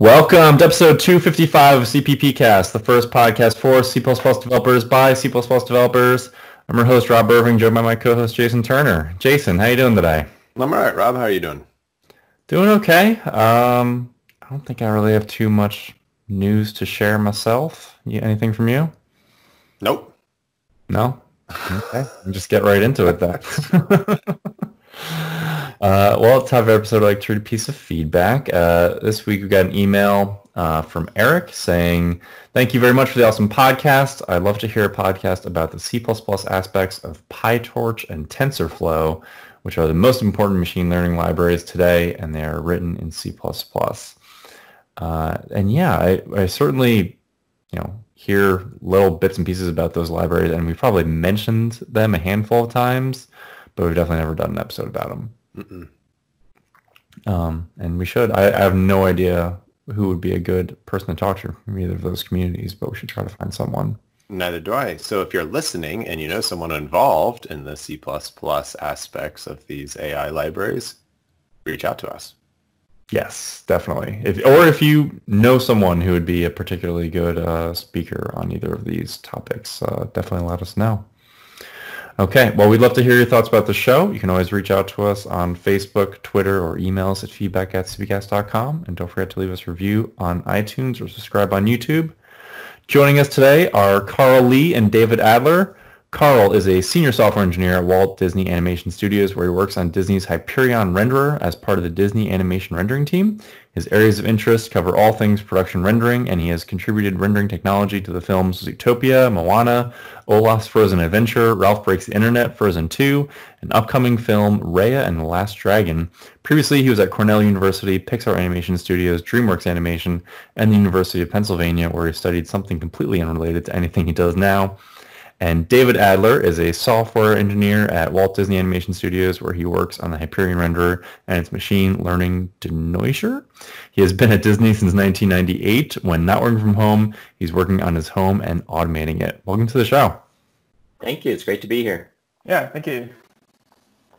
Welcome to episode 255 of CPP Cast, the first podcast for C++ developers by C++ developers. I'm your host, Rob Irving, joined by my co-host, Jason Turner. Jason, how you doing today? I'm all right, Rob. How are you doing? Doing okay. Um, I don't think I really have too much news to share myself. You, anything from you? Nope. No? Okay. just get right into it then. Uh, well, have our episode like to read a piece of feedback. Uh, this week we got an email uh, from Eric saying, thank you very much for the awesome podcast. I'd love to hear a podcast about the C++ aspects of PyTorch and TensorFlow, which are the most important machine learning libraries today, and they are written in C++. Uh, and yeah, I, I certainly, you know, hear little bits and pieces about those libraries, and we've probably mentioned them a handful of times, but we've definitely never done an episode about them. Um, and we should. I, I, have no idea who would be a good person to talk to from either of those communities, but we should try to find someone. Neither do I. So if you're listening and you know someone involved in the C++ aspects of these AI libraries, reach out to us. Yes, definitely. If, or if you know someone who would be a particularly good uh, speaker on either of these topics, uh, definitely let us know. Okay, well, we'd love to hear your thoughts about the show. You can always reach out to us on Facebook, Twitter, or email us at feedback at cppcast.com. And don't forget to leave us a review on iTunes or subscribe on YouTube. Joining us today are Karl Li and David Adler. Karl is a senior software engineer at Walt Disney Animation Studios where he works on Disney's Hyperion renderer as part of the Disney Animation rendering team. His areas of interest cover all things production rendering and he has contributed rendering technology to the films Zootopia, Moana, Olaf's Frozen Adventure, Ralph Breaks the Internet, Frozen 2, and upcoming film Raya and the Last Dragon. Previously he was at Cornell University, Pixar Animation Studios, DreamWorks Animation, and the University of Pennsylvania where he studied something completely unrelated to anything he does now. And David Adler is a software engineer at Walt Disney Animation Studios where he works on the Hyperion renderer and its machine learning denoiser. He has been at Disney since 1998. When not working from home, he's working on his home and automating it. Welcome to the show. Thank you. It's great to be here. Yeah, thank you.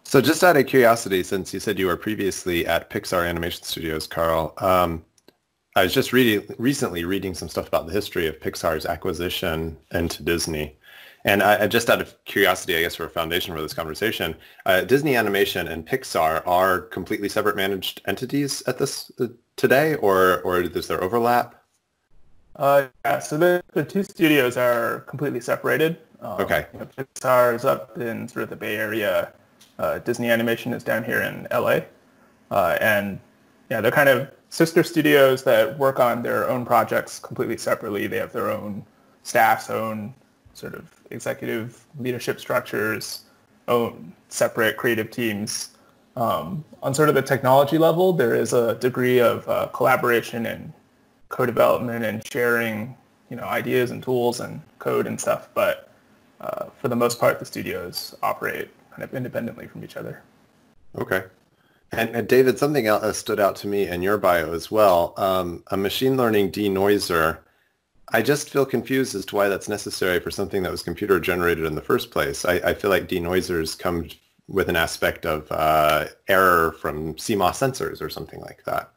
So just out of curiosity, since you said you were previously at Pixar Animation Studios, Karl, um, I was just reading recently reading some stuff about the history of Pixar's acquisition into Disney. And I, just out of curiosity, I guess, for a foundation for this conversation, uh, Disney Animation and Pixar are completely separate managed entities at this uh, today, or or is there overlap? Uh, yeah, so the, the two studios are completely separated. Um, okay. You know, Pixar is up in sort of the Bay Area. Uh, Disney Animation is down here in LA, uh, and yeah, they're kind of sister studios that work on their own projects completely separately. They have their own staffs, own sort of executive leadership structures, own separate creative teams. Um, on sort of the technology level, there is a degree of uh, collaboration and co-development and sharing, you know, ideas and tools and code and stuff. But uh, for the most part, the studios operate kind of independently from each other. Okay. And, and David, something else stood out to me in your bio as well. Um, a machine learning denoiser I just feel confused as to why that's necessary for something that was computer generated in the first place. I, I feel like denoisers come with an aspect of uh, error from CMOS sensors or something like that.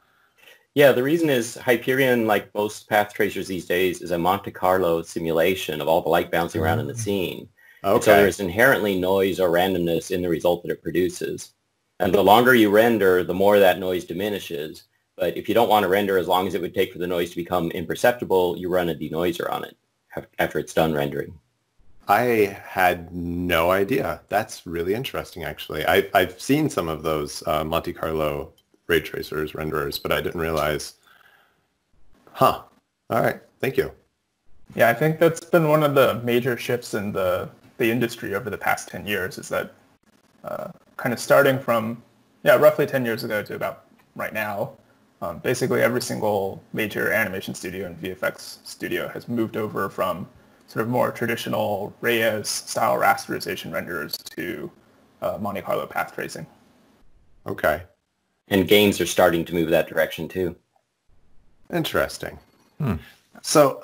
Yeah, the reason is Hyperion, like most path tracers these days, is a Monte Carlo simulation of all the light bouncing around in the mm. scene. Okay. And so there's inherently noise or randomness in the result that it produces. And the longer you render, the more that noise diminishes. But if you don't want to render as long as it would take for the noise to become imperceptible, you run a denoiser on it after it's done rendering. I had no idea. That's really interesting, actually. I, have seen some of those uh, Monte Carlo ray tracers, renderers, but I didn't realize. Huh. All right. Thank you. Yeah, I think that's been one of the major shifts in the, the industry over the past 10 years is that uh, kind of starting from, yeah, roughly 10 years ago to about right now, um, basically every single major animation studio and VFX studio has moved over from sort of more traditional Reyes style rasterization renderers to uh, Monte Carlo path tracing. Okay. And games are starting to move that direction too. Interesting. Hmm. So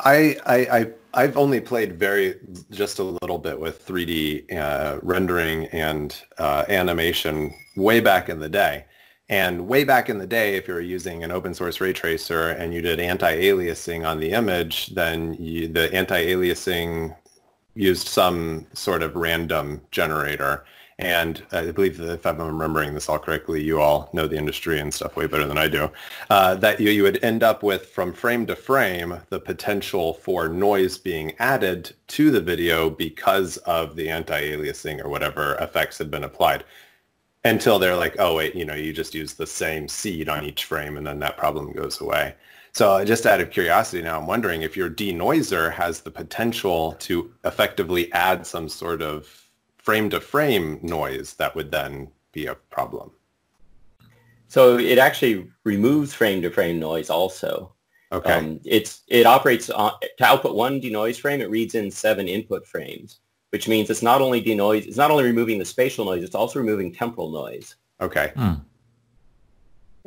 I, I, I I've only played very just a little bit with 3D uh, rendering and uh, animation way back in the day, And way back in the day, if you were using an open source ray tracer and you did anti-aliasing on the image, then you, the anti-aliasing used some sort of random generator. And I believe if I'm remembering this all correctly, you all know the industry and stuff way better than I do, uh, that you, you would end up with from frame to frame the potential for noise being added to the video because of the anti-aliasing or whatever effects had been applied until they're like, oh, wait, you know, you just use the same seed on each frame and then that problem goes away. So just out of curiosity now, I'm wondering if your denoiser has the potential to effectively add some sort of frame-to-frame noise that would then be a problem. So it actually removes frame-to-frame noise also. Okay. Um, it's it operates on to output one denoise frame. It reads in seven input frames, which means it's not only denoise. It's not only removing the spatial noise. It's also removing temporal noise. Okay. Hmm.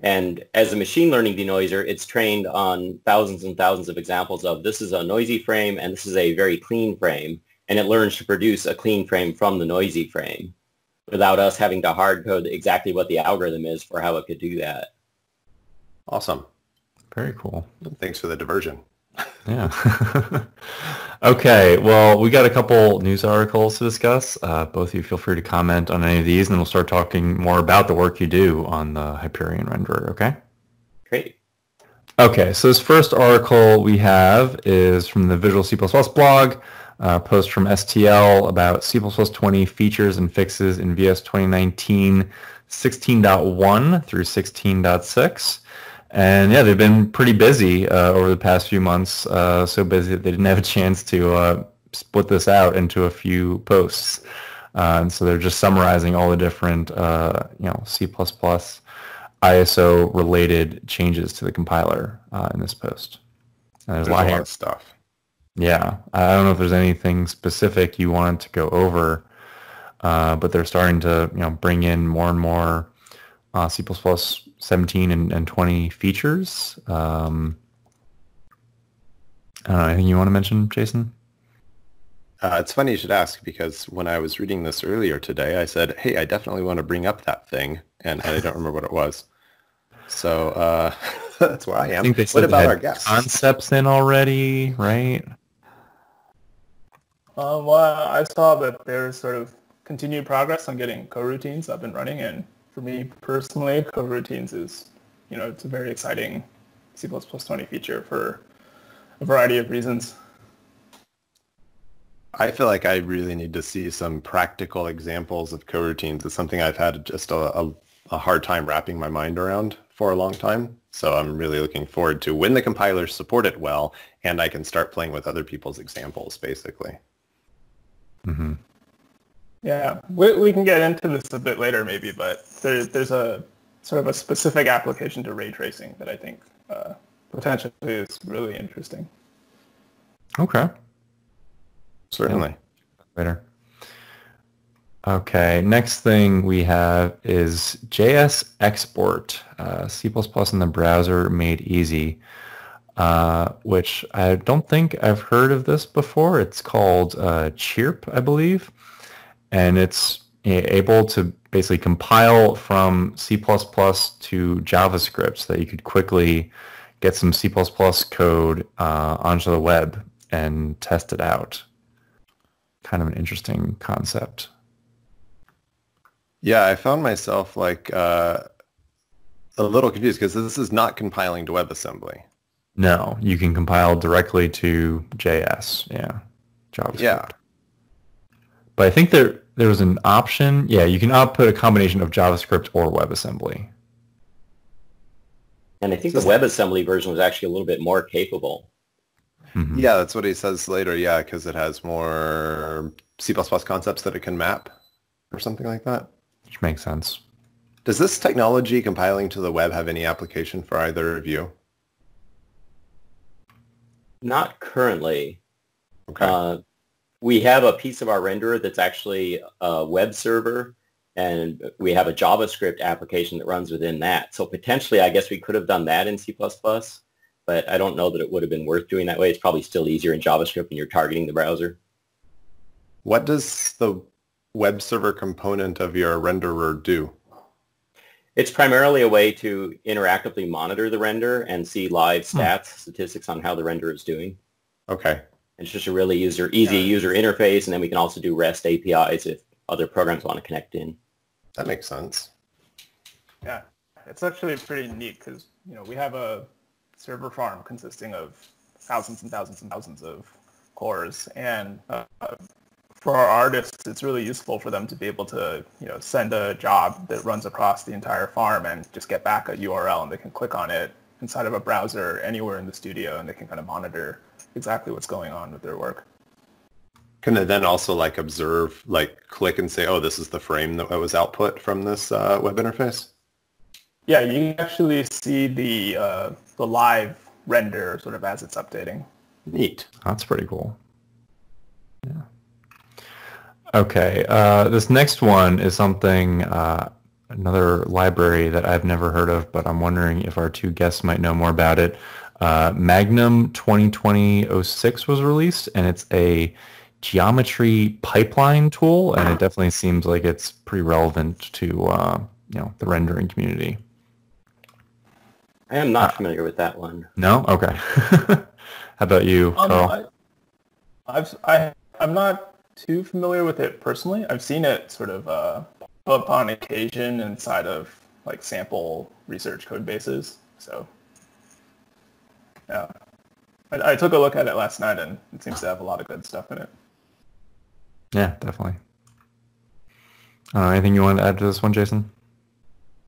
And as a machine learning denoiser, it's trained on thousands and thousands of examples of this is a noisy frame and this is a very clean frame. And it learns to produce a clean frame from the noisy frame without us having to hard code exactly what the algorithm is for how it could do that. Awesome. Very cool. Thanks for the diversion. Yeah. okay. Well, we got a couple news articles to discuss. Uh, both of you feel free to comment on any of these, and then we'll start talking more about the work you do on the Hyperion renderer. Okay. Great. Okay. So this first article we have is from the Visual C++ blog. Uh, post from STL about C++ 20 features and fixes in VS 2019 16.1 through 16.6. And yeah, they've been pretty busy uh, over the past few months. Uh, so busy that they didn't have a chance to uh, split this out into a few posts. Uh, and so they're just summarizing all the different, uh, you know, C++ ISO related changes to the compiler uh, in this post. And there's, there's a lot, a lot of stuff. Yeah, I don't know if there's anything specific you wanted to go over, but they're starting to, you know, bring in more and more C++ 17 and, and 20 features. Um, I don't know, anything you want to mention, Jason? Uh, it's funny you should ask because when I was reading this earlier today, I said, hey, I definitely want to bring up that thing, and I don't remember what it was. So uh, that's where I am. I think they what about our guests? Concepts in already, right? Um, well, I saw that there's sort of continued progress on getting coroutines up and running, and for me personally, coroutines is, you know, it's a very exciting C++ 20 feature for a variety of reasons. I feel like I really need to see some practical examples of coroutines. It's something I've had just a, a, a, hard time wrapping my mind around for a long time. So I'm really looking forward to when the compilers support it well and I can start playing with other people's examples, basically. Mm-hmm. Yeah, we, we can get into this a bit later maybe, but there, there's a sort of a specific application to ray tracing that I think uh, potentially is really interesting. Okay. Certainly. Later. Okay, next thing we have is JS export, uh, C++ in the browser made easy, uh, which I don't think I've heard of this before. It's called uh, Cheerp, I believe and it's able to basically compile from C++ to JavaScript so that you could quickly get some C++ code uh, onto the web and test it out. Kind of an interesting concept. Yeah, I found myself like uh, a little confused because this is not compiling to WebAssembly. No, you can compile directly to JS. Yeah, JavaScript. Yeah, but I think there there was an option. Yeah, you can output a combination of JavaScript or WebAssembly. And I think the WebAssembly version was actually a little bit more capable. Mm-hmm. Yeah, that's what he says later. Yeah, because it has more C++ concepts that it can map or something like that. Which makes sense. Does this technology compiling to the web have any application for either of you? Not currently. Okay. Uh, we have a piece of our renderer that's actually a web server and we have a JavaScript application that runs within that. So potentially, I guess we could have done that in C++, but I don't know that it would have been worth doing that way. It's probably still easier in JavaScript when you're targeting the browser. What does the web server component of your renderer do? It's primarily a way to interactively monitor the render and see live hmm. stats, hmm. statistics on how the render is doing. Okay. And it's just a really user easy yeah. user interface, and then we can also do REST APIs if other programs want to connect in. That makes sense. Yeah, it's actually pretty neat because you know we have a server farm consisting of thousands and thousands and thousands of cores, and uh, for our artists, it's really useful for them to be able to, you know, send a job that runs across the entire farm and just get back a URL and they can click on it inside of a browser anywhere in the studio and they can kind of monitor exactly what's going on with their work. Can they then also like observe, like click and say, oh, this is the frame that was output from this uh, web interface? Yeah, you can actually see the uh, the live render sort of as it's updating. Neat. That's pretty cool. Yeah. Okay, uh, this next one is something, uh, another library that I've never heard of, but I'm wondering if our two guests might know more about it. Uh, Magnum 2020-06 was released, and it's a geometry pipeline tool, and it definitely seems like it's pretty relevant to uh, you know the rendering community. I am not familiar with that one. No? Okay. How about you, um, Karl? I, I've, I, I'm not too familiar with it personally. I've seen it sort of uh, up on occasion inside of like sample research code bases. So yeah, I, I took a look at it last night and it seems to have a lot of good stuff in it. Yeah, definitely. Uh, anything you want to add to this one, Jason?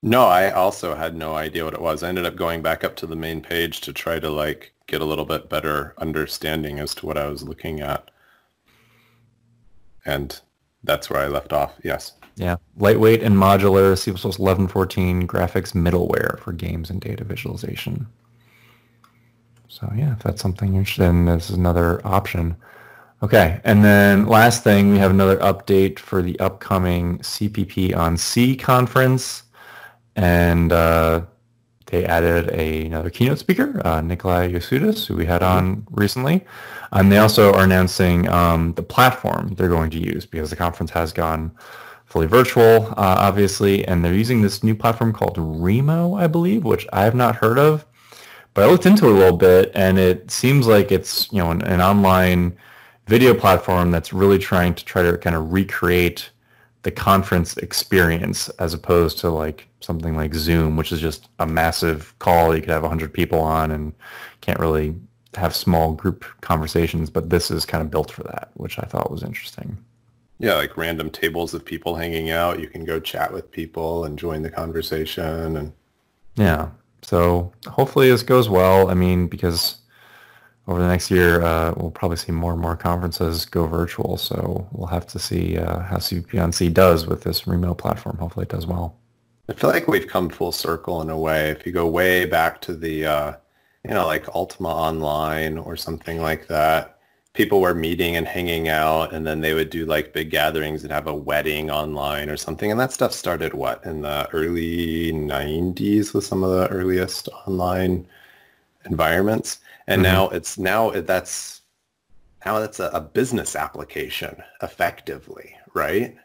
No, I also had no idea what it was. I ended up going back up to the main page to try to like get a little bit better understanding as to what I was looking at and that's where I left off. Yes. Yeah, lightweight and modular C++ 11.14 graphics middleware for games and data visualization. So yeah, if that's something you're interested in, this is another option. Okay, and then last thing, we have another update for the upcoming CPP on Sea conference, and uh, they added a, another keynote speaker, uh, Nicolai Josuttis, who we had on recently. And they also are announcing um, the platform they're going to use because the conference has gone fully virtual, uh, obviously, and they're using this new platform called Remo, I believe, which I have not heard of. But I looked into it a little bit, and it seems like it's you know an, an online video platform that's really trying to try to kind of recreate the conference experience as opposed to like something like Zoom, which is just a massive call you could have 100 people on and can't really have small group conversations. But this is kind of built for that, which I thought was interesting. Yeah, like random tables of people hanging out. You can go chat with people and join the conversation. And yeah, so hopefully this goes well. I mean, because over the next year, uh, we'll probably see more and more conferences go virtual. So we'll have to see uh, how CPP-on-Sea does with this remote platform. Hopefully it does well. I feel like we've come full circle in a way. If you go way back to the, uh, you know, like Ultima Online or something like that, people were meeting and hanging out and then they would do like big gatherings and have a wedding online or something. And that stuff started what in the early 90s with some of the earliest online environments? And mm-hmm. now it's now that's now that's a, a business application effectively right?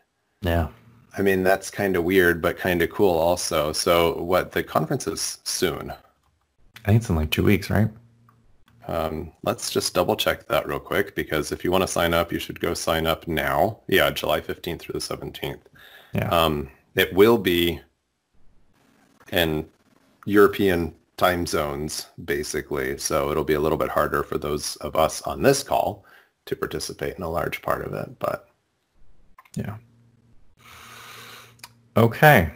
Yeah. I mean that's kind of weird but kind of cool also. So what the conference is soon? I think it's in like two weeks right um, let's just double check that real quick because if you want to sign up, you should go sign up now. Yeah, July 15th through the 17th. Yeah. Um, it will be in European time zones, basically. So it'll be a little bit harder for those of us on this call to participate in a large part of it. But yeah. Okay.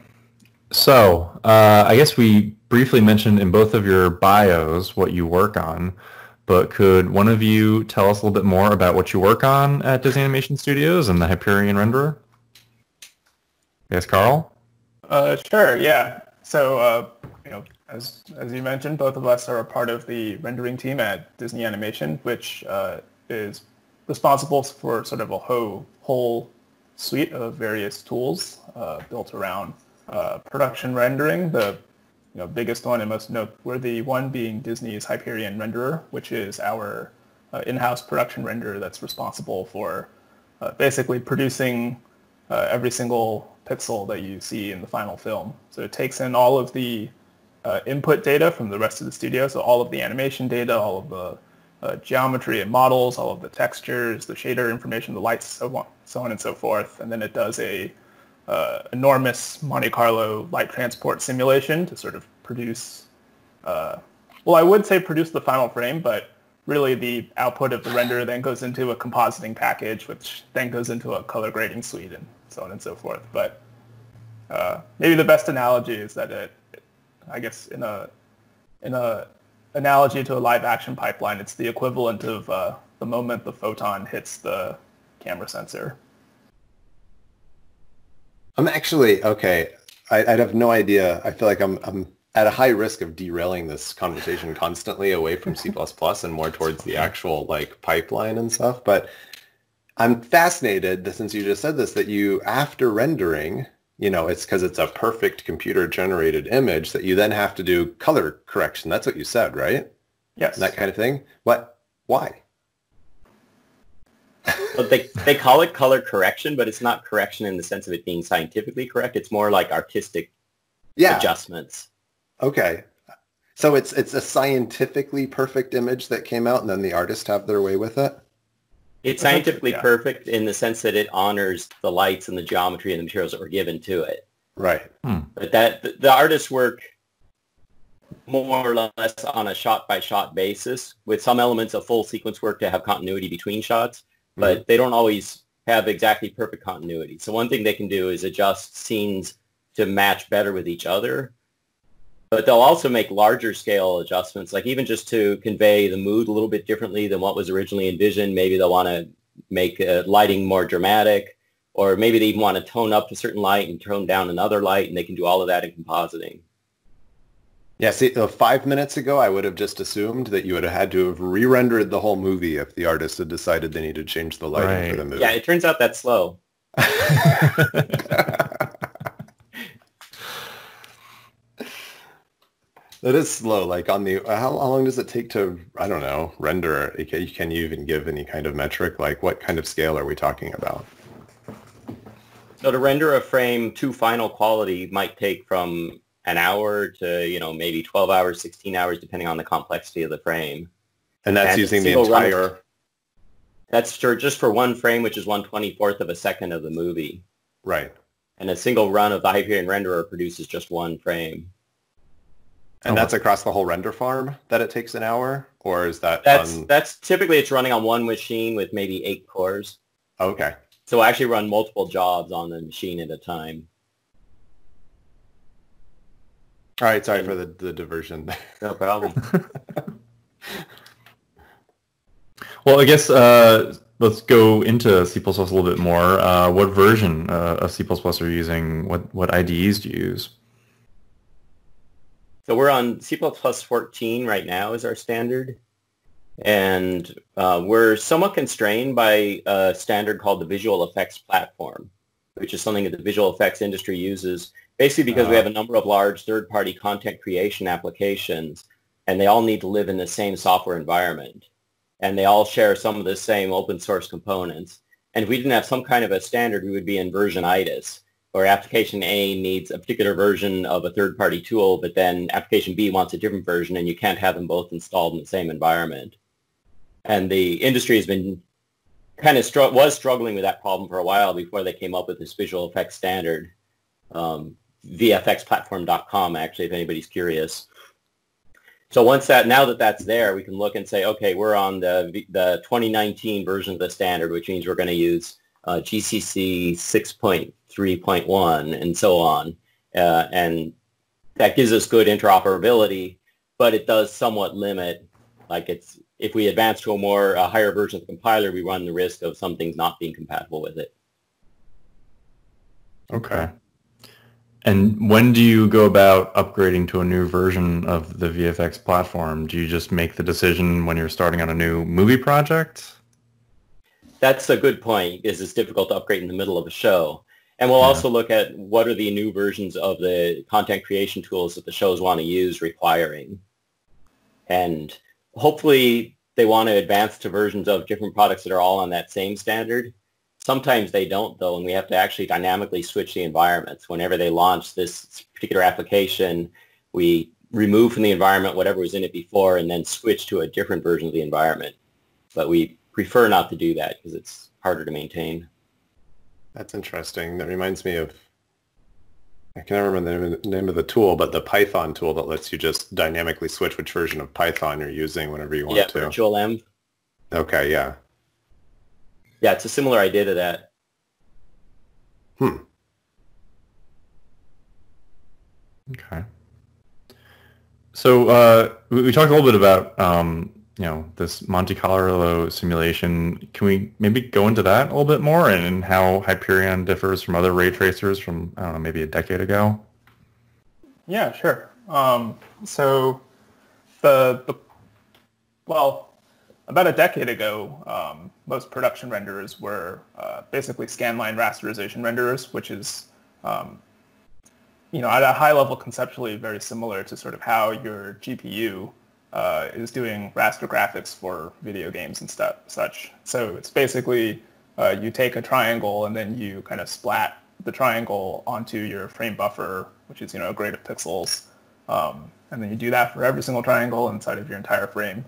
So uh, I guess we briefly mentioned in both of your bios what you work on, but could one of you tell us a little bit more about what you work on at Disney Animation Studios and the Hyperion Renderer? Yes, Karl? Uh, sure, yeah. So, uh, you know, as, as you mentioned, both of us are a part of the rendering team at Disney Animation, which uh, is responsible for sort of a whole, whole suite of various tools uh, built around uh, production rendering. The you know, biggest one and most noteworthy one being Disney's Hyperion Renderer, which is our uh, in-house production renderer that's responsible for uh, basically producing uh, every single pixel that you see in the final film. So it takes in all of the uh, input data from the rest of the studio, so all of the animation data, all of the uh, geometry and models, all of the textures, the shader information, the lights, so on, so on and so forth. And then it does a uh, enormous Monte Carlo light transport simulation to sort of produce, uh, well, I would say produce the final frame, but really the output of the render then goes into a compositing package, which then goes into a color grading suite and so on and so forth. But uh, maybe the best analogy is that it, I guess in a in a analogy to a live action pipeline, it's the equivalent of uh, the moment the photon hits the camera sensor. I'm actually okay. I, I have no idea. I feel like I'm I'm at a high risk of derailing this conversation constantly away from C++ and more towards the actual like pipeline and stuff. But I'm fascinated that since you just said this, that you after rendering, you know, it's because it's a perfect computer generated image that you then have to do color correction. That's what you said, right? Yes. that kind of thing. What? Why? But they they call it color correction, but it's not correction in the sense of it being scientifically correct. It's more like artistic yeah. adjustments. Okay. So it's it's a scientifically perfect image that came out and then the artists have their way with it? It's scientifically yeah. perfect in the sense that it honors the lights and the geometry and the materials that were given to it. Right. Hmm. But that the, the artists work more or less on a shot by shot basis with some elements of full sequence work to have continuity between shots, but they don't always have exactly perfect continuity. So one thing they can do is adjust scenes to match better with each other but they'll also make larger scale adjustments, like even just to convey the mood a little bit differently than what was originally envisioned. Maybe they'll want to make uh, lighting more dramatic, or maybe they even want to tone up a certain light and tone down another light, and they can do all of that in compositing. Yeah, see, uh, five minutes ago, I would have just assumed that you would have had to have re-rendered the whole movie if the artist had decided they needed to change the lighting right. for the movie. Yeah, it turns out that's slow. That is slow. Like on the how, how long does it take to I don't know render? Can you even give any kind of metric? Like what kind of scale are we talking about? So to render a frame to final quality might take from an hour to you know maybe 12 hours, 16 hours, depending on the complexity of the frame. And that's and using the entire. Run, that's for just for one frame, which is one twenty fourth of a second of the movie. Right. And a single run of the Hyperion renderer produces just one frame. And oh, that's across the whole render farm that it takes an hour, or is that? That's on... that's typically it's running on one machine with maybe eight cores. Okay. So I actually run multiple jobs on the machine at a time. All right, sorry for the, the diversion. No problem. well, I guess uh, let's go into C++ a little bit more. Uh, what version uh, of C++ are you using? What what IDEs do you use? So we're on C++ 14 right now is our standard. And uh, we're somewhat constrained by a standard called the Visual Effects Platform, which is something that the visual effects industry uses, basically because uh, we have a number of large third-party content creation applications, and they all need to live in the same software environment. And they all share some of the same open source components. And if we didn't have some kind of a standard, we would be in version-itis or application A needs a particular version of a third-party tool, but then application B wants a different version, and you can't have them both installed in the same environment. And the industry has been kind of str- was struggling with that problem for a while before they came up with this visual effects standard. Um, VFXplatform.com, actually, if anybody's curious. So once that, now that that's there, we can look and say, okay, we're on the the 2019 version of the standard, which means we're going to use uh, GCC 6.3.1 and so on. Uh, and that gives us good interoperability, but it does somewhat limit, like it's, if we advance to a more a higher version of the compiler, we run the risk of some things not being compatible with it. Okay. And when do you go about upgrading to a new version of the VFX platform? Do you just make the decision when you're starting on a new movie project? that's a good point is it's difficult to upgrade in the middle of a show. And we'll yeah. also look at what are the new versions of the content creation tools that the shows want to use requiring. And hopefully they want to advance to versions of different products that are all on that same standard. Sometimes they don't though, and we have to actually dynamically switch the environments. Whenever they launch this particular application, we remove from the environment whatever was in it before and then switch to a different version of the environment. But we prefer not to do that because it's harder to maintain. That's interesting. That reminds me of, I can never remember the name of the tool, but the Python tool that lets you just dynamically switch which version of Python you're using whenever you want yeah, to. Yeah, virtualenv. Okay, yeah. Yeah, it's a similar idea to that. Hmm. Okay. So uh, we, we, talked a little bit about um, you know this Monte Carlo simulation. Can we maybe go into that a little bit more and how Hyperion differs from other ray tracers from I don't know maybe a decade ago? Yeah, sure. Um, so the the well about a decade ago, um, most production renderers were uh, basically scanline rasterization renderers, which is um, you know, at a high level conceptually very similar to sort of how your GPU uh, is doing raster graphics for video games and stuff such. So it's basically uh, you take a triangle and then you kind of splat the triangle onto your frame buffer, which is you know a grid of pixels, um, and then you do that for every single triangle inside of your entire frame.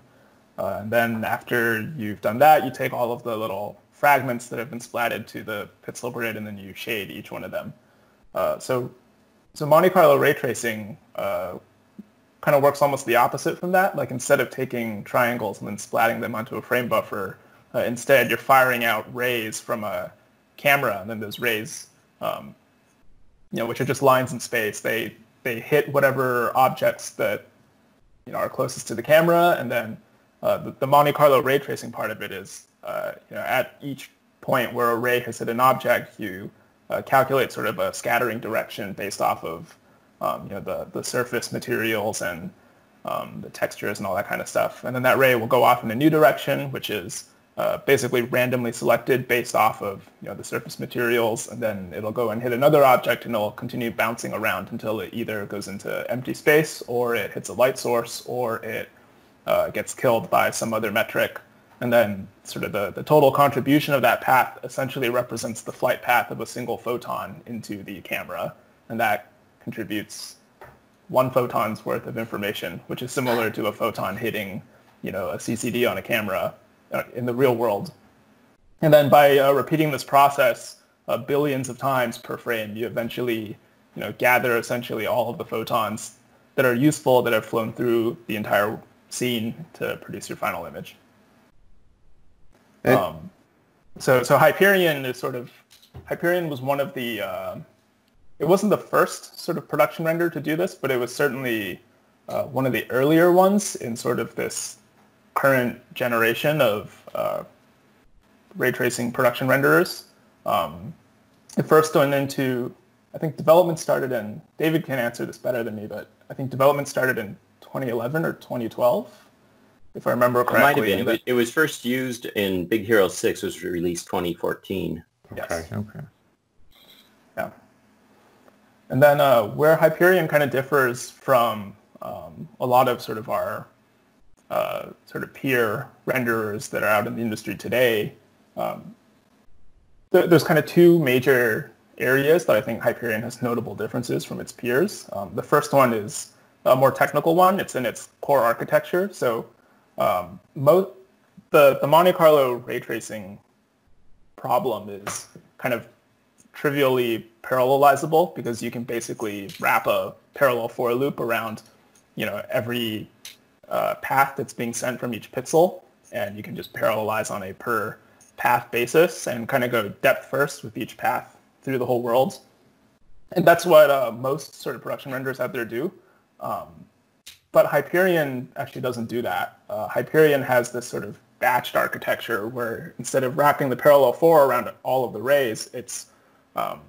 Uh, and then after you've done that, you take all of the little fragments that have been splatted to the pixel grid, and then you shade each one of them. Uh, so so Monte Carlo ray tracing uh, kind of works almost the opposite from that. Like instead of taking triangles and then splatting them onto a frame buffer, uh, instead you're firing out rays from a camera, and then those rays, um, you know, which are just lines in space. They they hit whatever objects that you know are closest to the camera, and then uh, the, the, Monte Carlo ray tracing part of it is, uh, you know, at each point where a ray has hit an object, you uh, calculate sort of a scattering direction based off of um, you know the the surface materials and um, the textures and all that kind of stuff. And then that ray will go off in a new direction, which is uh, basically randomly selected based off of you know the surface materials, and then it'll go and hit another object, and it'll continue bouncing around until it either goes into empty space, or it hits a light source, or it uh, gets killed by some other metric. And then sort of the, the total contribution of that path essentially represents the flight path of a single photon into the camera. And that contributes one photon's worth of information, which is similar to a photon hitting, you know, a CCD on a camera uh, in the real world. And then by uh, repeating this process uh, billions of times per frame, you eventually, you know, gather essentially all of the photons that are useful that have flown through the entire scene to produce your final image. Um, so so Hyperion is sort of Hyperion was one of the uh, it wasn't the first sort of production render to do this, but it was certainly uh, one of the earlier ones in sort of this current generation of uh, ray tracing production renderers. Um, it first went into I think development started in David can answer this better than me, but I think development started in 2011 or 2012 if I remember correctly. It might have been. It was, it was, first used in Big Hero 6, which was released 2014. Yes. Okay. Okay. Yeah. And then uh, where Hyperion kind of differs from um, a lot of sort of our uh, sort of peer renderers that are out in the industry today, um, th- there's kind of two major areas that I think Hyperion has notable differences from its peers. Um, the first one is a more technical one. It's in its core architecture. So um, mo- the, the Monte Carlo ray tracing problem is kind of trivially parallelizable because you can basically wrap a parallel for loop around you know every uh, path that's being sent from each pixel and you can just parallelize on a per path basis and kind of go depth first with each path through the whole world and that's what uh, most sort of production renders out there do um, but Hyperion actually doesn't do that. Uh, Hyperion has this sort of batched architecture where instead of wrapping the parallel for around all of the rays, it's um,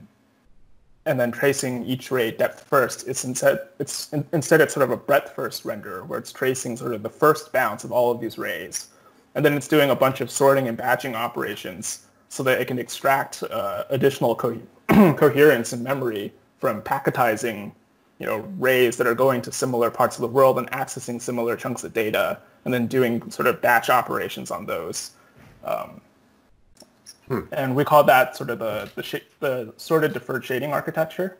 and then tracing each ray depth first. It's instead it's in, instead it's sort of a breadth first render where it's tracing sort of the first bounce of all of these rays, and then it's doing a bunch of sorting and batching operations so that it can extract uh, additional co- coherence and memory from packetizing you know, rays that are going to similar parts of the world and accessing similar chunks of data, and then doing sort of batch operations on those. Um, Hmm. And we call that sort of the the, sh- the sorted deferred shading architecture,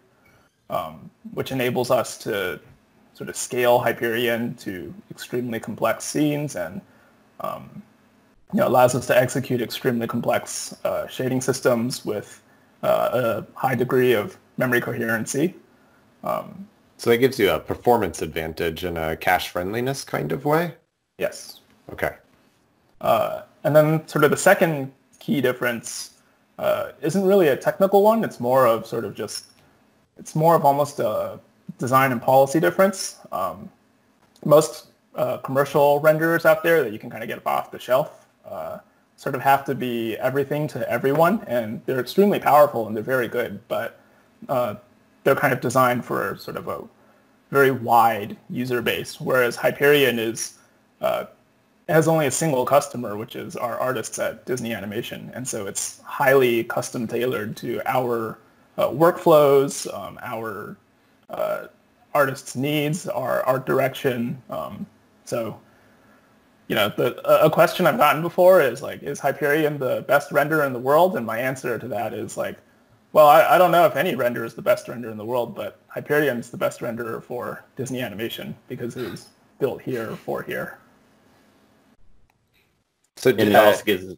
um, which enables us to sort of scale Hyperion to extremely complex scenes and um, you know, allows us to execute extremely complex uh, shading systems with uh, a high degree of memory coherency. Um, so that gives you a performance advantage in a cache friendliness kind of way? Yes. Okay. Uh, and then sort of the second key difference uh, isn't really a technical one. It's more of sort of just, it's more of almost a design and policy difference. Um, most uh, commercial renderers out there that you can kind of get off the shelf uh, sort of have to be everything to everyone, and they're extremely powerful and they're very good, but uh, they're kind of designed for sort of a very wide user base, whereas Hyperion is uh, has only a single customer, which is our artists at Disney Animation, and so it's highly custom tailored to our uh, workflows, um, our uh, artists' needs, our art direction. Um, so, you know, the, a question I've gotten before is like, is Hyperion the best renderer in the world? And my answer to that is like, well, I, I don't know if any render is the best render in the world, but Hyperion is the best renderer for Disney Animation because it was built here for here. So and it also gives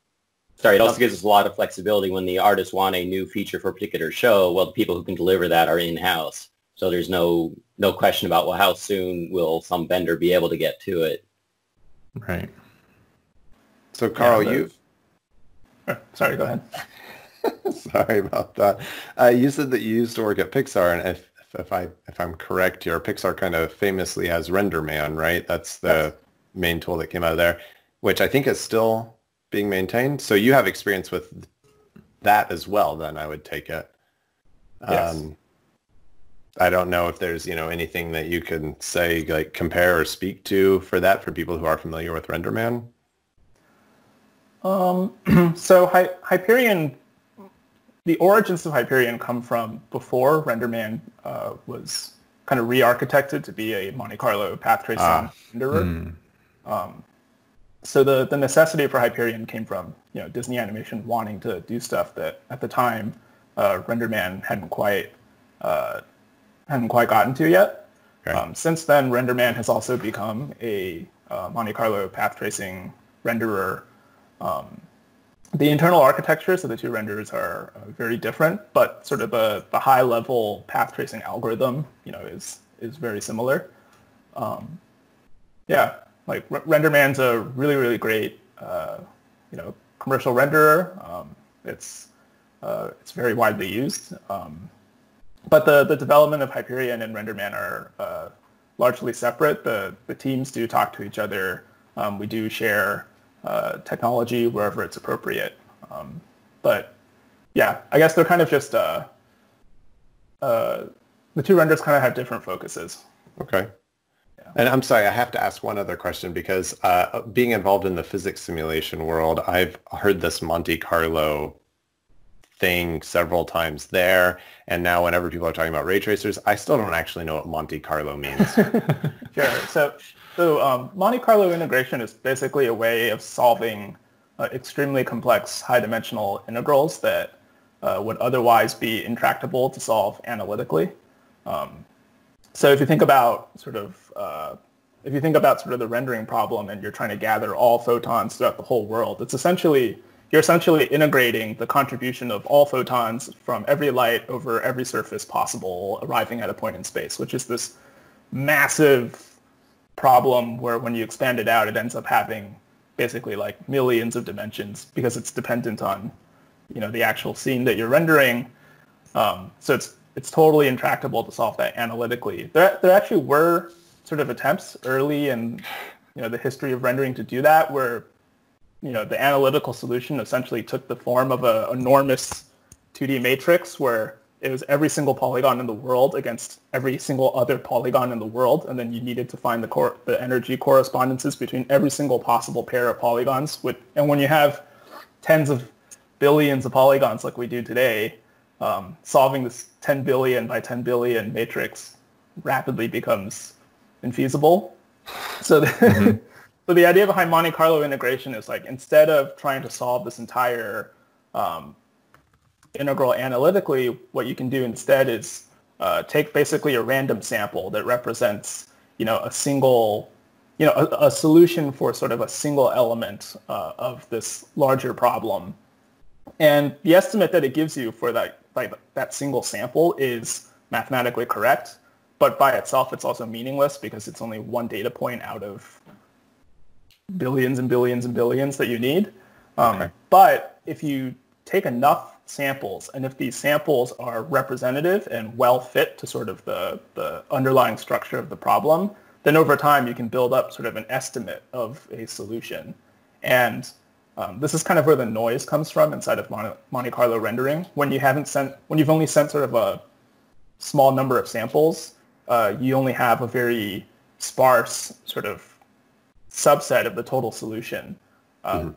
sorry, it also gives us a lot of flexibility when the artists want a new feature for a particular show. Well, the people who can deliver that are in house, so there's no no question about well, how soon will some vendor be able to get to it? Right. So, Karl, yeah, you've oh, uh, sorry, go ahead. sorry about that. Uh, you said that you used to work at Pixar, and if if I if I'm correct here, Pixar kind of famously has RenderMan, right? That's the yes. main tool that came out of there which I think is still being maintained. So you have experience with that as well, then I would take it. Yes. Um, I don't know if there's, you know, anything that you can say, like compare or speak to for that for people who are familiar with RenderMan. Um, so Hy- Hyperion, the origins of Hyperion come from before RenderMan uh, was kind of re-architected to be a Monte Carlo path tracing ah. renderer. Mm. Um, so the, the necessity for Hyperion came from you know Disney Animation wanting to do stuff that at the time uh, RenderMan hadn't quite uh, hadn't quite gotten to yet. Okay. Um, since then, RenderMan has also become a uh, Monte Carlo path tracing renderer. Um, the internal architectures of the two renders are uh, very different, but sort of the, the high level path tracing algorithm, you know, is is very similar. Um, yeah, like R- RenderMan's a really really great uh, you know commercial renderer. Um, it's uh, it's very widely used. Um, but the, the development of Hyperion and RenderMan are uh, largely separate. The, the teams do talk to each other. Um, we do share uh, technology wherever it's appropriate. Um, but yeah, I guess they're kind of just, uh, uh the two renders kind of have different focuses. Okay. And I'm sorry, I have to ask one other question because uh, being involved in the physics simulation world, I've heard this Monte Carlo thing several times there. And now whenever people are talking about ray tracers, I still don't actually know what Monte Carlo means. sure. So, so um, Monte Carlo integration is basically a way of solving uh, extremely complex high-dimensional integrals that uh, would otherwise be intractable to solve analytically. Um, so if you think about sort of uh, if you think about sort of the rendering problem and you're trying to gather all photons throughout the whole world, it's essentially you're essentially integrating the contribution of all photons from every light over every surface possible, arriving at a point in space, which is this massive problem where when you expand it out, it ends up having basically like millions of dimensions because it's dependent on, you know, the actual scene that you're rendering. Um, so it's it's totally intractable to solve that analytically. There, there actually were sort of attempts early in you know the history of rendering to do that, where you know the analytical solution essentially took the form of an enormous 2D matrix where it was every single polygon in the world against every single other polygon in the world, and then you needed to find the cor- the energy correspondences between every single possible pair of polygons. With and when you have tens of billions of polygons like we do today, um, solving this 10 billion by 10 billion matrix rapidly becomes infeasible. So the, mm-hmm. so the idea behind Monte Carlo integration is like instead of trying to solve this entire um, integral analytically, what you can do instead is uh, take basically a random sample that represents, you know, a single, you know, a, a solution for sort of a single element uh, of this larger problem. And the estimate that it gives you for that, like that single sample is mathematically correct, but by itself it's also meaningless because it's only one data point out of billions and billions and billions that you need. Um, okay. But if you take enough samples, and if these samples are representative and well fit to sort of the, the underlying structure of the problem, then over time you can build up sort of an estimate of a solution. And um, this is kind of where the noise comes from inside of Monte, Monte Carlo rendering. When you haven't sent, when you've only sent sort of a small number of samples, uh, you only have a very sparse sort of subset of the total solution. Um, mm-hmm.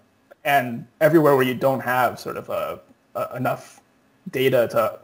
And everywhere where you don't have sort of a, a, enough data to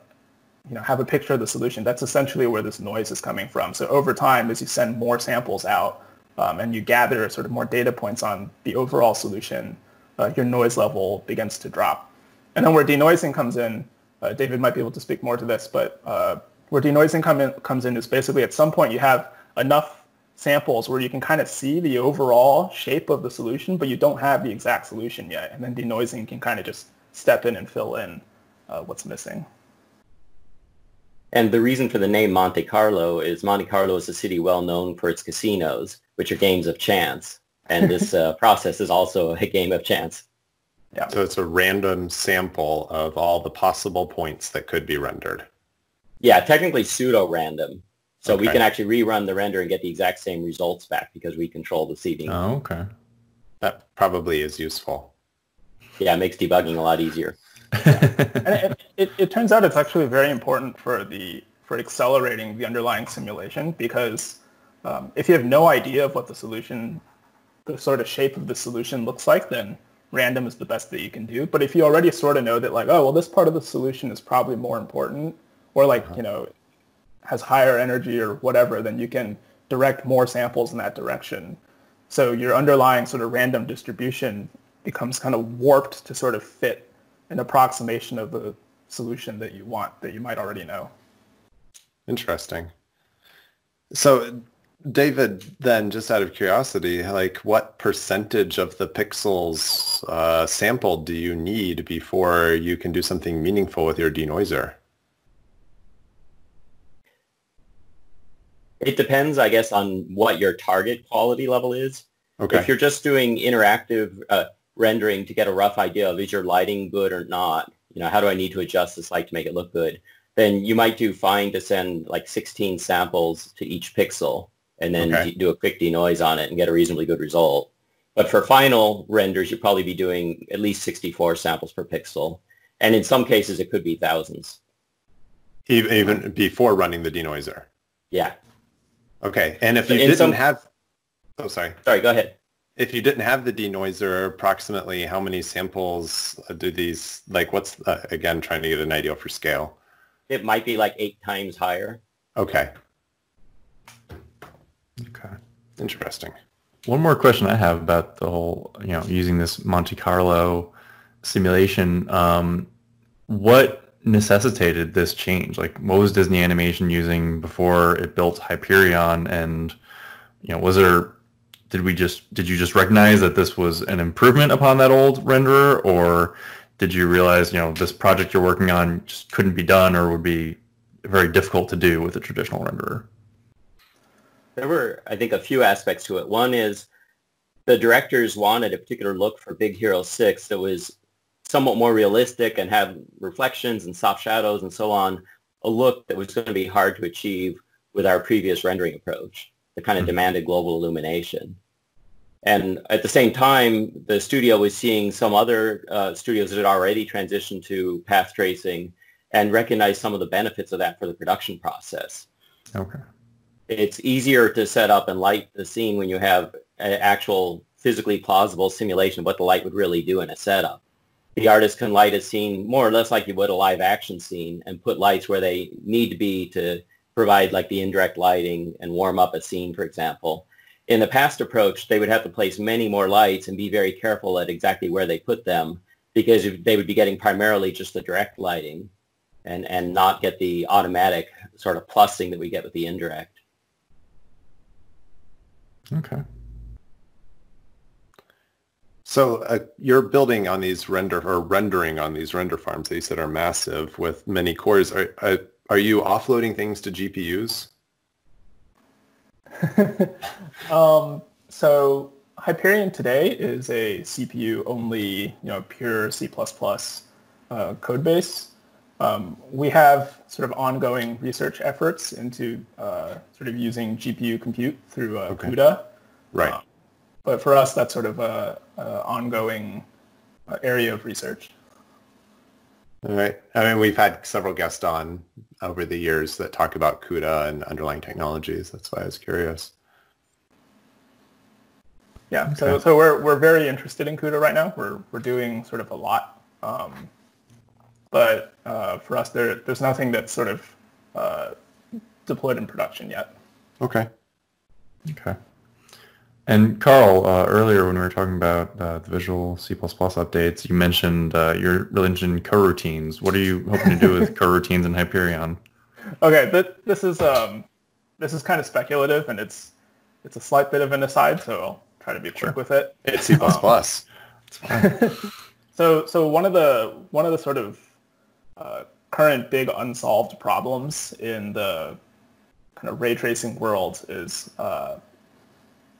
you know, have a picture of the solution, that's essentially where this noise is coming from. So over time, as you send more samples out um, and you gather sort of more data points on the overall solution, uh, your noise level begins to drop. And then where denoising comes in, uh, David might be able to speak more to this, but uh, where denoising come in, comes in is basically at some point you have enough samples where you can kind of see the overall shape of the solution, but you don't have the exact solution yet. And then denoising can kind of just step in and fill in uh, what's missing. And the reason for the name Monte Carlo is Monte Carlo is a city well known for its casinos, which are games of chance. And this uh, process is also a game of chance. Yeah. So it's a random sample of all the possible points that could be rendered. Yeah, technically pseudo-random. So okay. we can actually rerun the render and get the exact same results back because we control the seeding. Oh, okay. That probably is useful. Yeah, it makes debugging a lot easier. it, it, it, turns out it's actually very important for the for accelerating the underlying simulation because um, if you have no idea of what the solution, the sort of shape of the solution looks like, then random is the best that you can do. But if you already sort of know that like, oh, well, this part of the solution is probably more important, or like, uh-huh. you know, has higher energy or whatever, then you can direct more samples in that direction. So your underlying sort of random distribution becomes kind of warped to sort of fit an approximation of the solution that you want that you might already know. Interesting. So David, then just out of curiosity, like what percentage of the pixels uh, sampled do you need before you can do something meaningful with your denoiser? It depends, I guess, on what your target quality level is. Okay. If you're just doing interactive uh, rendering to get a rough idea of is your lighting good or not, you know, how do I need to adjust this light to make it look good, then you might do fine to send like 16 samples to each pixel and then okay. do a quick denoise on it and get a reasonably good result. But for final renders, you'd probably be doing at least 64 samples per pixel. And in some cases, it could be thousands. Even before running the denoiser? Yeah. Okay, and if you didn't some... have, oh sorry, sorry, go ahead. If you didn't have the denoiser, approximately how many samples do these? Like, what's uh, again trying to get an idea for scale? It might be like eight times higher. Okay. Okay. Interesting. One more question I have about the whole, you know, using this Monte Carlo simulation. Um, what necessitated this change? Like, what was Disney Animation using before it built Hyperion? And you know, was there did we just did you just recognize that this was an improvement upon that old renderer, or did you realize you know this project you're working on just couldn't be done or would be very difficult to do with a traditional renderer? There were, I think, a few aspects to it. One is the directors wanted a particular look for Big Hero 6 that was somewhat more realistic and have reflections and soft shadows and so on, a look that was going to be hard to achieve with our previous rendering approach that kind of mm-hmm. demanded global illumination. And at the same time, the studio was seeing some other uh, studios that had already transitioned to path tracing and recognized some of the benefits of that for the production process. Okay. It's easier to set up and light the scene when you have an actual physically plausible simulation of what the light would really do in a setup the artist can light a scene more or less like you would a live action scene and put lights where they need to be to provide like the indirect lighting and warm up a scene, for example. In the past approach, they would have to place many more lights and be very careful at exactly where they put them because they would be getting primarily just the direct lighting and, and not get the automatic sort of plussing that we get with the indirect. Okay. So uh, you're building on these render or rendering on these render farms that you said are massive with many cores. Are, are, are you offloading things to GPUs? um, so Hyperion today is a CPU only, you know, pure C++ uh, code base. Um, we have sort of ongoing research efforts into uh, sort of using GPU compute through uh, okay. CUDA. Right. Um, but for us, that's sort of a, a ongoing uh, area of research. All right. I mean, we've had several guests on over the years that talk about CUDA and underlying technologies. That's why I was curious. Yeah. Okay. So so we're we're very interested in CUDA right now. We're we're doing sort of a lot. Um, but uh, for us, there there's nothing that's sort of uh, deployed in production yet. Okay. Okay. And Karl, uh, earlier when we were talking about uh, the Visual C++ updates, you mentioned uh, you're really interested in coroutines. What are you hoping to do with coroutines in Hyperion? Okay, but this is um, this is kind of speculative, and it's it's a slight bit of an aside, so I'll try to be quick with it. It's C++. Um, so so one of the one of the sort of uh, current big unsolved problems in the kind of ray tracing world is uh,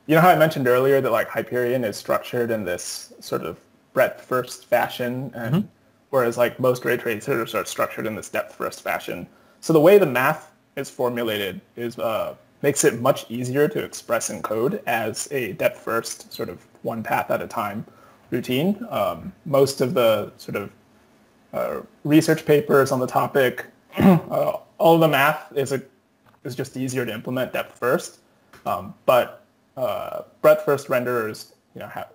you know how I mentioned earlier that like Hyperion is structured in this sort of breadth first fashion, and mm-hmm. whereas like most ray tracers are structured in this depth first fashion. So the way the math is formulated is uh, makes it much easier to express in code as a depth first sort of one path at a time routine. Um, most of the sort of uh, research papers on the topic, uh, all the math is a, is just easier to implement depth first. Um, but uh, breadth first renderers, you know, have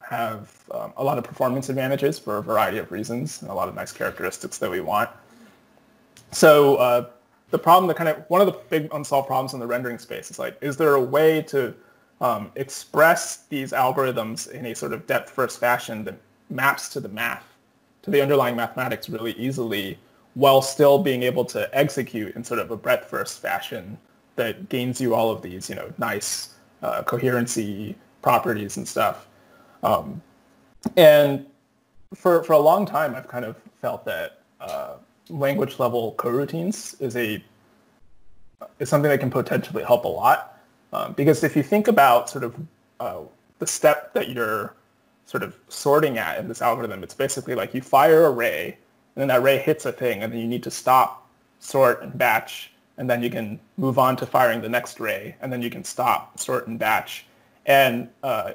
have um, a lot of performance advantages for a variety of reasons and a lot of nice characteristics that we want. So uh, the problem that kind of one of the big unsolved problems in the rendering space is like, is there a way to um, express these algorithms in a sort of depth first fashion that maps to the math, to the underlying mathematics really easily, while still being able to execute in sort of a breadth first fashion that gains you all of these, you know, nice uh, coherency properties and stuff. Um, and for, for a long time, I've kind of felt that uh, language level coroutines is a is something that can potentially help a lot. Um, because if you think about sort of uh, the step that you're sort of sorting at in this algorithm, it's basically like you fire a ray, and then that ray hits a thing, and then you need to stop, sort, and batch and then you can move on to firing the next ray, and then you can stop, sort, and batch. And uh,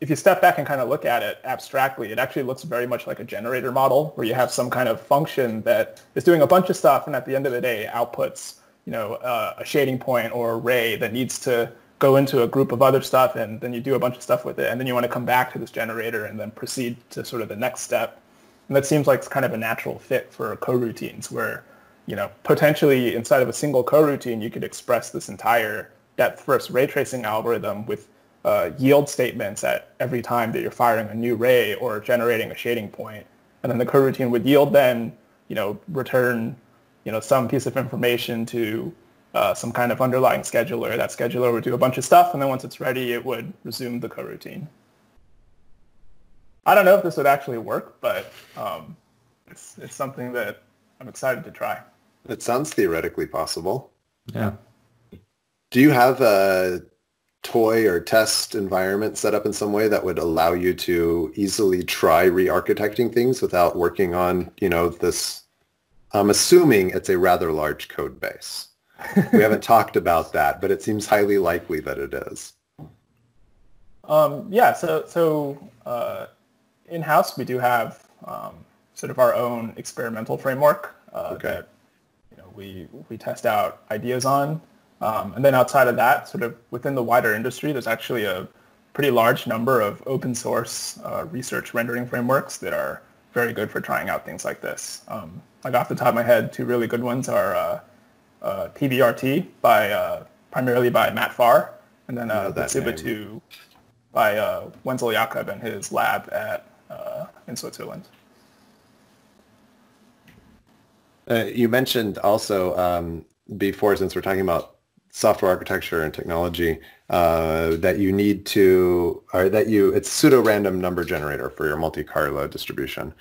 if you step back and kind of look at it abstractly, it actually looks very much like a generator model where you have some kind of function that is doing a bunch of stuff, and at the end of the day, outputs you know uh, a shading point or ray that needs to go into a group of other stuff, and then you do a bunch of stuff with it, and then you want to come back to this generator and then proceed to sort of the next step. And that seems like it's kind of a natural fit for coroutines where you know, potentially inside of a single coroutine, you could express this entire depth first ray tracing algorithm with uh, yield statements at every time that you're firing a new ray or generating a shading point. And then the coroutine would yield then, you know, return, you know, some piece of information to uh, some kind of underlying scheduler. That scheduler would do a bunch of stuff, and then once it's ready, it would resume the coroutine. I don't know if this would actually work, but um, it's, it's something that I'm excited to try. It sounds theoretically possible. Yeah. Do you have a toy or test environment set up in some way that would allow you to easily try re-architecting things without working on, you know, this, I'm assuming it's a rather large code base. we haven't talked about that, but it seems highly likely that it is. Um, yeah, so, so uh, in-house we do have um, sort of our own experimental framework uh, okay. that we, we test out ideas on. Um, and then outside of that, sort of within the wider industry, there's actually a pretty large number of open source uh, research rendering frameworks that are very good for trying out things like this. Um, like off the top of my head, two really good ones are uh, uh, PBRT by uh, primarily by Matt Pharr, and then uh, by uh, Wenzel Jakob and his lab at uh, in Switzerland. Uh, you mentioned also um, before, since we're talking about software architecture and technology, uh, that you need to, or that you, it's pseudo-random number generator for your Monte Carlo distribution.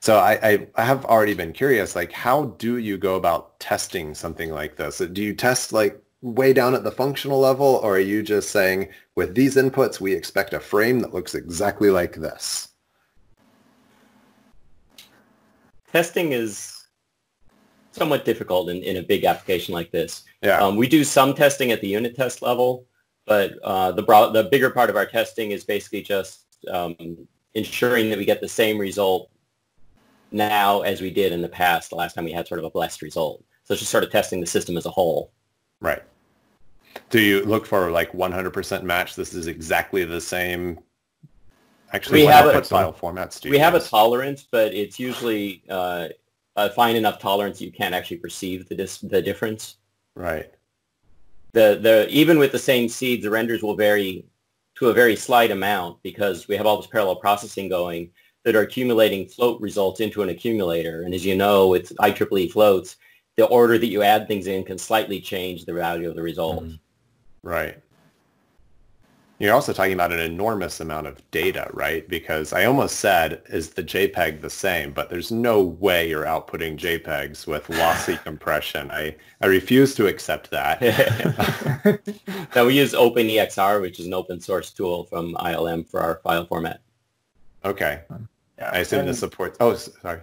So I, I, I, have already been curious, like how do you go about testing something like this? Do you test like way down at the functional level, or are you just saying with these inputs, we expect a frame that looks exactly like this? Testing is somewhat difficult in, in a big application like this. Yeah. Um, we do some testing at the unit test level, but uh, the, bro- the bigger part of our testing is basically just um, ensuring that we get the same result now as we did in the past, the last time we had sort of a blessed result. So it's just sort of testing the system as a whole. Right. Do you look for like 100% match? This is exactly the same. Actually, we have a, file formats do we have a tolerance, but it's usually uh, a fine enough tolerance you can't actually perceive the dis- the difference. Right. The the even with the same seeds, the renders will vary to a very slight amount because we have all this parallel processing going that are accumulating float results into an accumulator. And as you know, with IEEE floats, the order that you add things in can slightly change the value of the result. Mm-hmm. Right. You're also talking about an enormous amount of data, right? Because I almost said, is the JPEG the same? But there's no way you're outputting JPEGs with lossy compression. I, I refuse to accept that. now we use OpenEXR, which is an open source tool from ILM for our file format. Okay. Yeah, I assume and, this supports. Oh, sorry.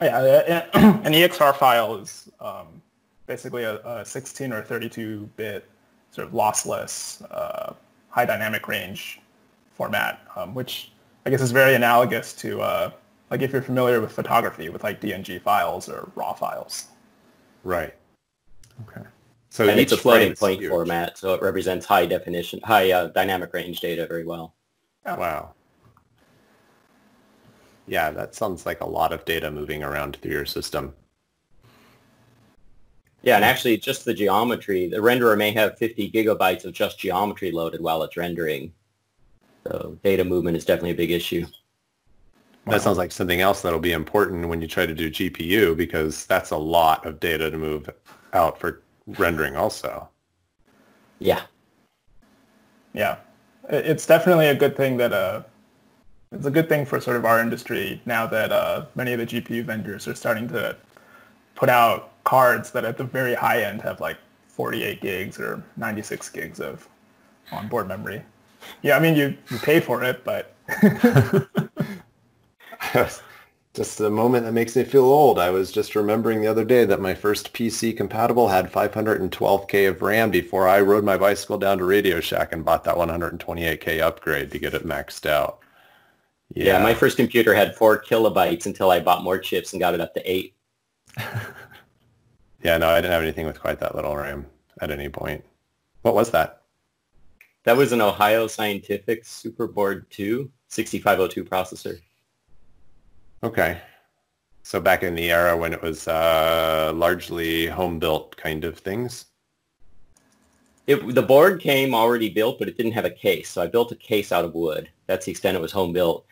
Yeah, an EXR file is um, basically a, a, 16 or 32-bit sort of lossless, uh, high dynamic range format, um, which I guess is very analogous to uh, like if you're familiar with photography with like DNG files or RAW files. Right. Okay. So and it's a floating point huge. format, so it represents high definition, high uh, dynamic range data very well. Oh. Wow. Yeah, that sounds like a lot of data moving around through your system. Yeah, and actually just the geometry, the renderer may have 50 gigabytes of just geometry loaded while it's rendering. So data movement is definitely a big issue. That sounds like something else that'll be important when you try to do GPU because that's a lot of data to move out for rendering also. Yeah. Yeah. It's definitely a good thing that uh, it's a good thing for sort of our industry now that uh, many of the GPU vendors are starting to put out cards that at the very high end have like 48 gigs or 96 gigs of onboard memory. Yeah, I mean you, you pay for it, but just a moment that makes me feel old. I was just remembering the other day that my first PC compatible had 512k of RAM before I rode my bicycle down to Radio Shack and bought that 128k upgrade to get it maxed out. Yeah. yeah, my first computer had four kilobytes until I bought more chips and got it up to eight. yeah, no, I didn't have anything with quite that little RAM at any point. What was that? That was an Ohio Scientific Superboard 2 6502 processor. Okay. So back in the era when it was uh, largely home-built kind of things? It, the board came already built, but it didn't have a case. So I built a case out of wood. That's the extent it was home built.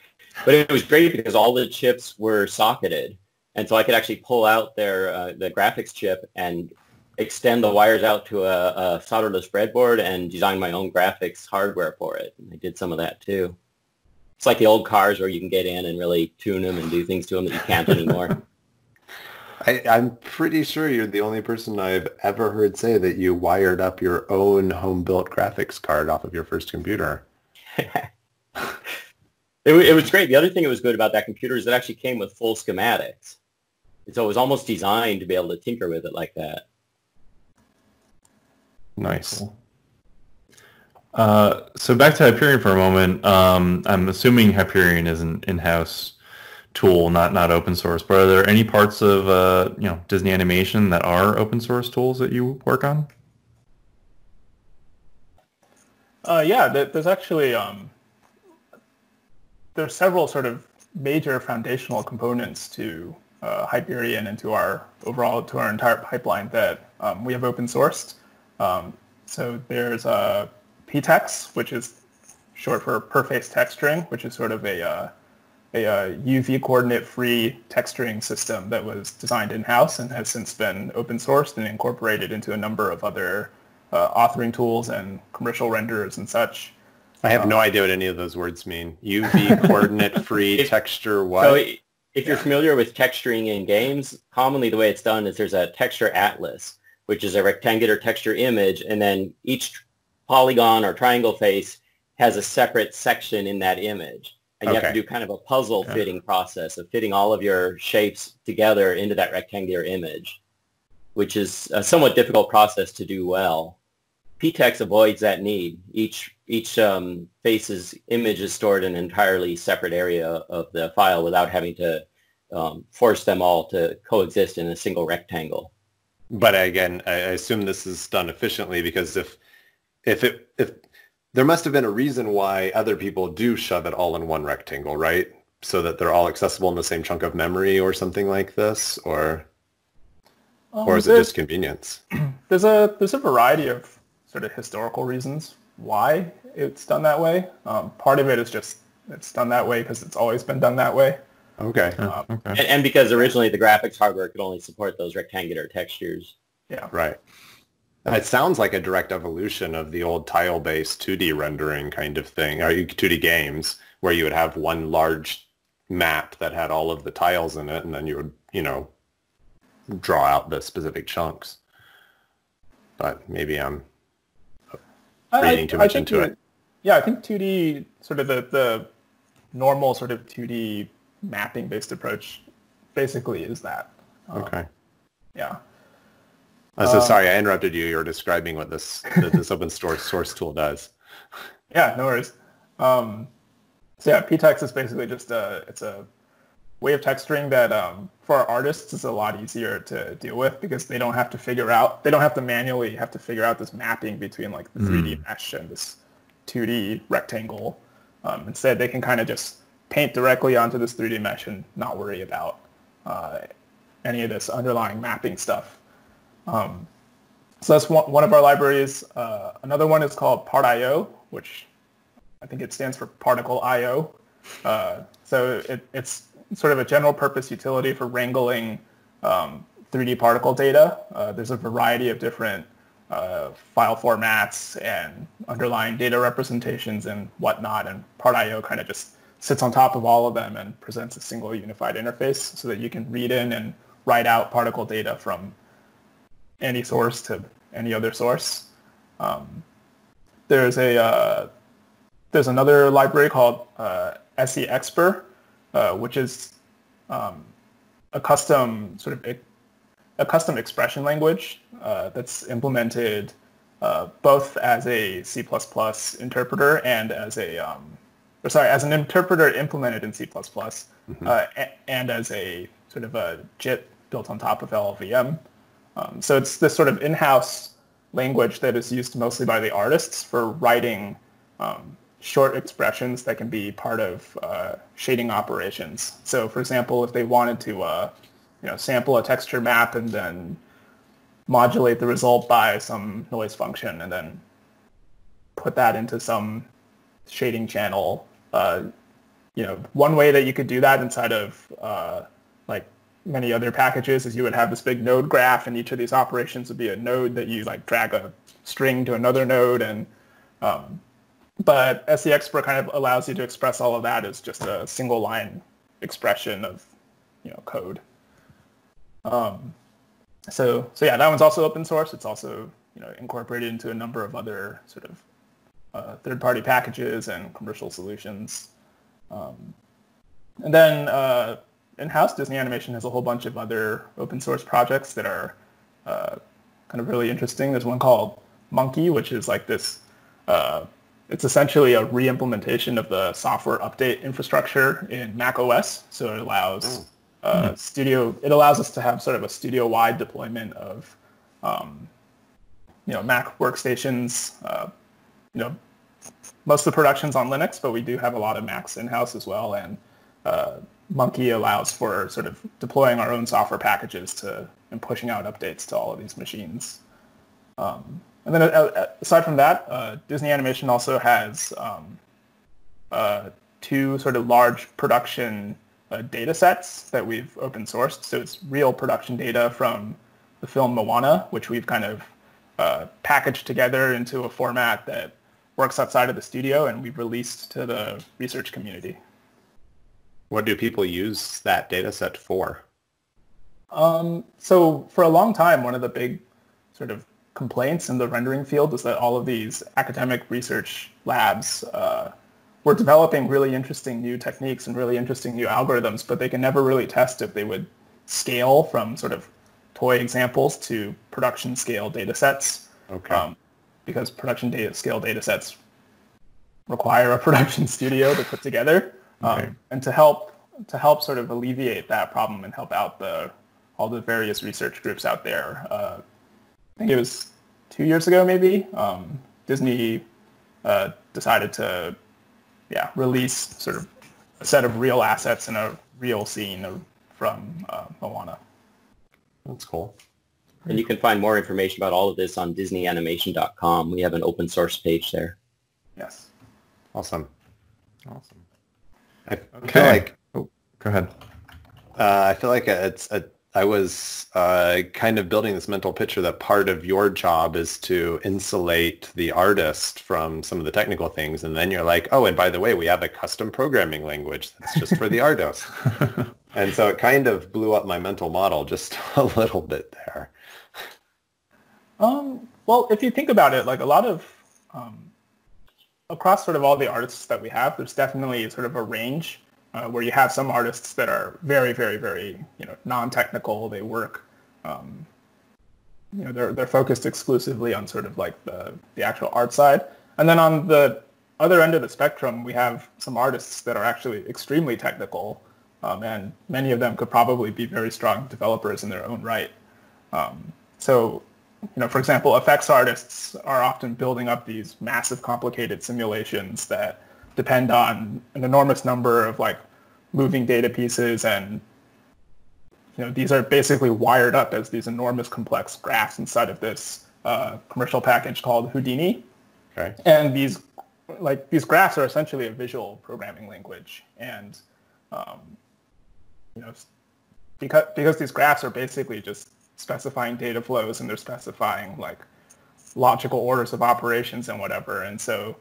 But it was great because all the chips were socketed. And so I could actually pull out their uh, the graphics chip and extend the wires out to a, a, solderless breadboard and design my own graphics hardware for it. And I did some of that too. It's like the old cars where you can get in and really tune them and do things to them that you can't anymore. I, I'm pretty sure you're the only person I've ever heard say that you wired up your own home-built graphics card off of your first computer. It, it was great. The other thing that was good about that computer is it actually came with full schematics. And so it was almost designed to be able to tinker with it like that. Nice. Uh, so back to Hyperion for a moment. Um, I'm assuming Hyperion is an in-house tool, not not open source. But are there any parts of uh, you know Disney Animation that are open source tools that you work on? Uh, yeah, there's actually um, there's several sort of major foundational components to uh, Hyperion into our overall to our entire pipeline that um, we have open sourced. Um, so there's uh, PTEX, which is short for per face texturing, which is sort of a uh, a uh, UV coordinate free texturing system that was designed in-house and has since been open sourced and incorporated into a number of other uh, authoring tools and commercial renderers and such. I have no idea what any of those words mean. UV coordinate free texture what? So if you're familiar with texturing in games, commonly the way it's done is there's a texture atlas, which is a rectangular texture image, and then each polygon or triangle face has a separate section in that image. And you have to do kind of a puzzle okay. fitting process of fitting all of your shapes together into that rectangular image, which is a somewhat difficult process to do well. PTEX avoids that need. Each each um, face's image is stored in an entirely separate area of the file without having to um, force them all to coexist in a single rectangle. But again, I assume this is done efficiently because if if it if there must have been a reason why other people do shove it all in one rectangle, right? So that they're all accessible in the same chunk of memory or something like this, or um, or is it just convenience? There's a there's a variety of sort of historical reasons why it's done that way. Um, part of it is just it's done that way because it's always been done that way. Okay. Um, okay. And, and, because originally the graphics hardware could only support those rectangular textures. Yeah. Right. It sounds like a direct evolution of the old tile-based 2D rendering kind of thing, or 2D games, where you would have one large map that had all of the tiles in it, and then you would, you know, draw out the specific chunks. But maybe I'm reading too much into it. Yeah, I think 2D, sort of the, the normal sort of 2D mapping-based approach basically is that. Okay. Um, yeah. Uh, so um, sorry, I interrupted you. You were describing what this this open source source tool does. Yeah, no worries. Um, so yeah, PTEX is basically just a it's a way of texturing that um, for our artists is a lot easier to deal with because they don't have to figure out they don't have to manually have to figure out this mapping between like the 3D mm. mesh and this 2D rectangle. Um, instead, they can kind of just paint directly onto this 3D mesh and not worry about uh, any of this underlying mapping stuff. Um, so that's one, one of our libraries. Uh, another one is called Part.io, which I think it stands for Particle I.O. Uh, so it, it's sort of a general purpose utility for wrangling um, 3D particle data. Uh, there's a variety of different uh, file formats and underlying data representations and whatnot, and Part.io kind of just sits on top of all of them and presents a single unified interface so that you can read in and write out particle data from any source to any other source. Um, there's a uh, there's another library called uh, SeExpr, uh, which is um, a custom sort of a custom expression language uh, that's implemented uh, both as a C++ interpreter and as a um, or sorry as an interpreter implemented in C++ mm-hmm. Uh, and as a sort of a JIT built on top of LLVM. Um, so it's this sort of in-house language that is used mostly by the artists for writing um, short expressions that can be part of uh, shading operations. So for example, if they wanted to uh, you know, sample a texture map and then modulate the result by some noise function and then put that into some shading channel, uh, you know, one way that you could do that inside of uh, like many other packages is you would have this big node graph and each of these operations would be a node that you like drag a string to another node and um, but SeExpr kind of allows you to express all of that as just a single line expression of you know code. Um, so so yeah, that one's also open source. It's also you know incorporated into a number of other sort of uh, third-party packages and commercial solutions. Um, and then uh, in-house, Disney Animation has a whole bunch of other open source projects that are uh, kind of really interesting. There's one called Munki, which is like this, uh, it's essentially a re-implementation of the software update infrastructure in Mac OS. So it allows oh. uh, mm-hmm. studio, it allows us to have sort of a studio-wide deployment of, um, you know, Mac workstations. Uh, you know, most of the production's on Linux, but we do have a lot of Macs in-house as well. And uh, Munki allows for sort of deploying our own software packages to and pushing out updates to all of these machines. Um, and then uh, uh aside from that, uh, Disney Animation also has um, uh, two sort of large production uh, data sets that we've open sourced. So it's real production data from the film Moana, which we've kind of uh, packaged together into a format that works outside of the studio and we've released to the research community. What do people use that data set for? Um, so for a long time, one of the big sort of complaints in the rendering field is that all of these academic research labs uh, were developing really interesting new techniques and really interesting new algorithms, but they can never really test if they would scale from sort of toy examples to production scale data sets. Okay. Um, because production data scale data sets require a production studio to put together. Um. And to help to help sort of alleviate that problem and help out the all the various research groups out there, uh, I think it was two years ago maybe, um, Disney uh, decided to yeah release sort of a set of real assets and a real scene from uh, Moana. That's cool. And you can find more information about all of this on disneyanimation.com. We have an open source page there. Yes. Awesome. Awesome. I okay. feel like oh, go ahead. Uh, I feel like it's a, I was uh, kind of building this mental picture that part of your job is to insulate the artist from some of the technical things, and then you're like, oh, and by the way, we have a custom programming language that's just for the artist. and so it kind of blew up my mental model just a little bit there. Um, well, if you think about it, like a lot of um, across sort of all the artists that we have, there's definitely sort of a range uh, where you have some artists that are very, very, very, you know, non-technical. They work, um, you know, they're they're focused exclusively on sort of like the the actual art side. And then on the other end of the spectrum, we have some artists that are actually extremely technical, um, and many of them could probably be very strong developers in their own right. Um, so you know, for example, effects artists are often building up these massive complicated simulations that depend on an enormous number of like moving data pieces and you know these are basically wired up as these enormous complex graphs inside of this uh, commercial package called Houdini. Okay. And these like these graphs are essentially a visual programming language and um, you know because because these graphs are basically just specifying data flows and they're specifying like logical orders of operations and whatever. And so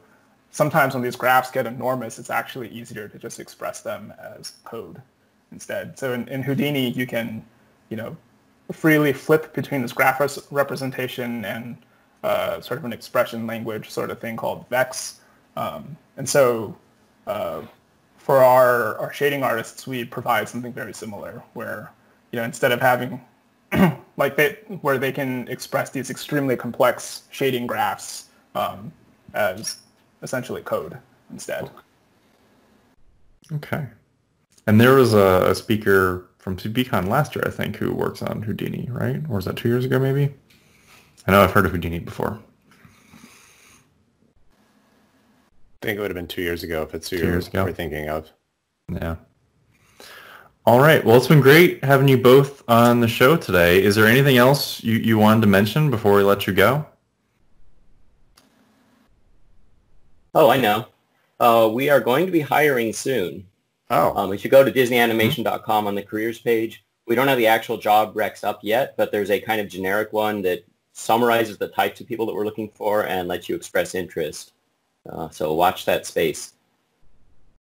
sometimes when these graphs get enormous, it's actually easier to just express them as code instead. So in, in Houdini, you can, you know, freely flip between this graph representation and uh, sort of an expression language sort of thing called Vex. Um, and so uh, for our, our shading artists, we provide something very similar where, you know, instead of having like they, where they can express these extremely complex shading graphs um, as essentially code instead. Okay. And there was a, a speaker from CppCon last year, I think, who works on Houdini, right? Or was that two years ago, maybe? I know I've heard of Houdini before. I think it would have been two years ago if it's two, two years ago. we're thinking of. Yeah. All right. Well, it's been great having you both on the show today. Is there anything else you, you wanted to mention before we let you go? Oh, I know. Uh, we are going to be hiring soon. Oh. Um, if you go to disneyanimation.com on the careers page, we don't have the actual job recs up yet, but there's a kind of generic one that summarizes the types of people that we're looking for and lets you express interest. Uh, so watch that space.